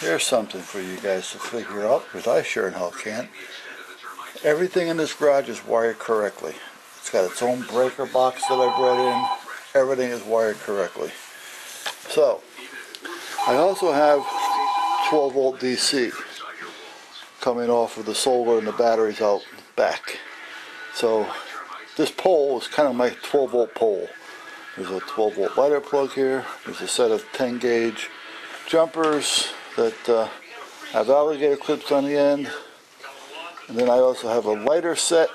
here's something for you guys to figure out, because I sure in hell can't. Everything in this garage is wired correctly. It's got its own breaker box that I brought in. Everything is wired correctly. So, I also have 12 volt DC coming off of the solar and the batteries out back. So, this pole is kind of my 12 volt pole. There's a 12 volt lighter plug here. There's a set of 10 gauge jumpers that uh, have alligator clips on the end. And then I also have a lighter set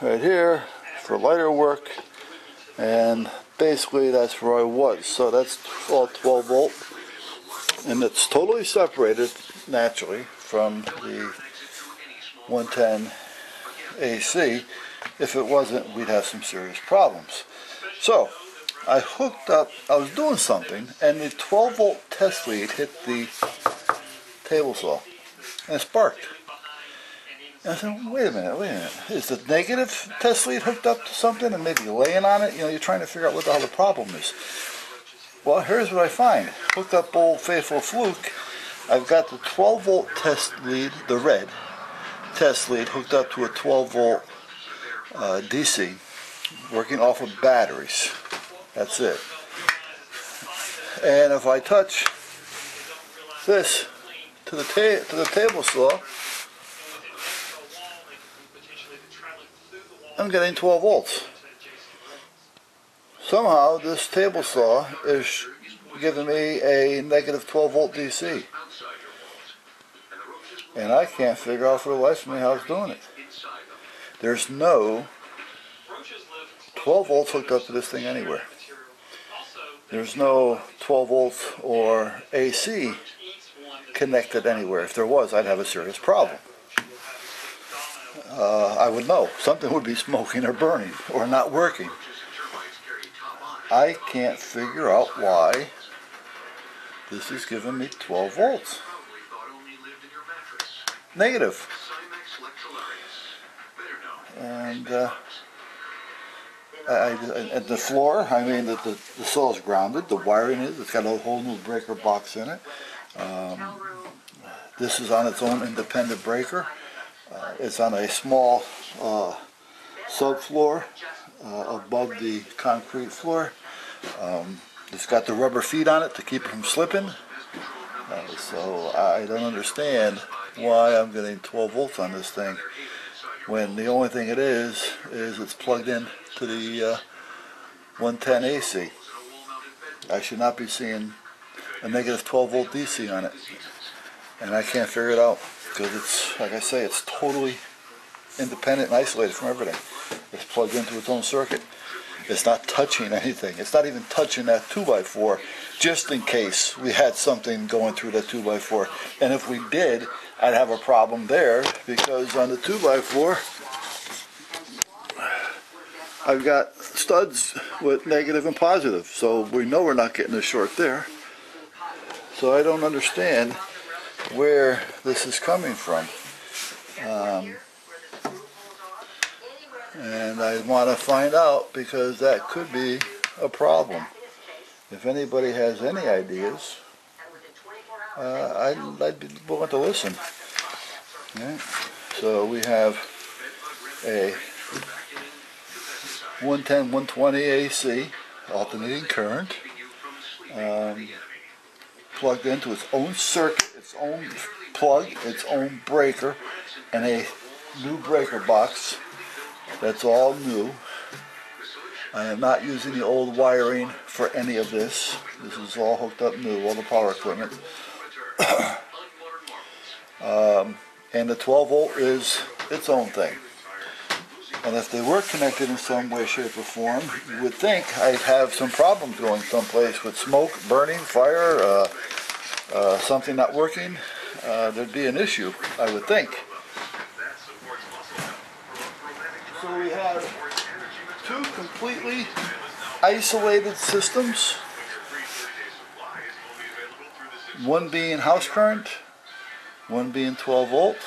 right here for lighter work. And basically that's where I was. So that's all 12 volt. And it's totally separated naturally from the 110 AC. If it wasn't, we'd have some serious problems. So, I hooked up, I was doing something, and the 12 volt test lead hit the table saw, and it sparked. And I said, wait a minute, wait a minute. Is the negative test lead hooked up to something and maybe laying on it? You know, you're trying to figure out what the hell the problem is. Well, here's what I find. Hooked up old faithful fluke. I've got the 12 volt test lead, the red test lead, hooked up to a 12 volt uh, DC, working off of batteries. That's it. And if I touch this to the to the table saw, I'm getting 12 volts. Somehow this table saw is giving me a negative 12 volt DC. And I can't figure out for the life of me how it's doing it. There's no 12 volts hooked up to this thing anywhere. There's no 12 volts or AC connected anywhere. If there was, I'd have a serious problem. Uh, I would know. Something would be smoking or burning or not working. I can't figure out why this is giving me 12 volts. Negative. And uh, I, at the floor, I mean, the, the, the saw is grounded, the wiring is, it's got a whole new breaker box in it. Um, this is on its own independent breaker. Uh, it's on a small uh, subfloor uh, above the concrete floor. Um, it's got the rubber feet on it to keep it from slipping. Uh, so I don't understand why I'm getting 12 volts on this thing when the only thing it is is it's plugged in to the uh, 110 AC. I should not be seeing a negative 12 volt DC on it and I can't figure it out because it's like I say it's totally independent and isolated from everything. It's plugged into its own circuit. It's not touching anything. It's not even touching that 2x4 just in case we had something going through that 2x4. And if we did, I'd have a problem there because on the 2x4 I've got studs with negative and positive. So we know we're not getting a short there. So I don't understand where this is coming from. Um, and I want to find out because that could be a problem. If anybody has any ideas, uh, I'd, be willing to listen. Yeah. So we have a 110, 120 AC alternating current um, plugged into its own circuit, its own plug, its own breaker, and a new breaker box that's all new. I am not using the old wiring for any of this. This is all hooked up new, all the power equipment. Um, and the 12 volt is its own thing. And if they were connected in some way, shape, or form, you would think I'd have some problems going someplace with smoke, burning, fire, uh, uh, something not working. Uh, there'd be an issue, I would think. So we have two completely isolated systems. One being house current, one being 12 volt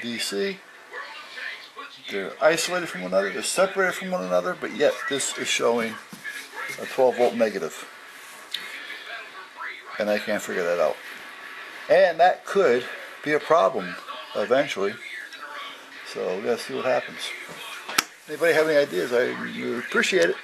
DC. They're isolated from one another, they're separated from one another, but yet this is showing a 12 volt negative. and I can't figure that out. And that could be a problem eventually. So we gotta see what happens. Anybody have any ideas? I appreciate it.